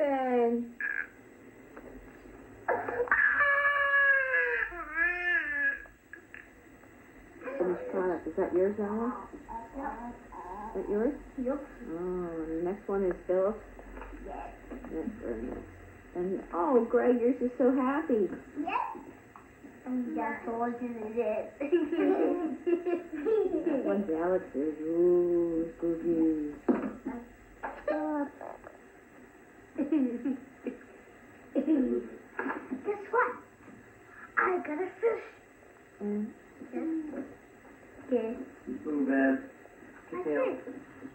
Happened? Finished product. Is that yours, Alex? Is that yours? Yup. Oh, the next one is Philip. Yes. Very next. And oh, Greg, you're just so happy. Yes. And that's all it is. That one's Alex's. Ooh, spooky. Got a fish. And Yes. Move in. I Tail. fish.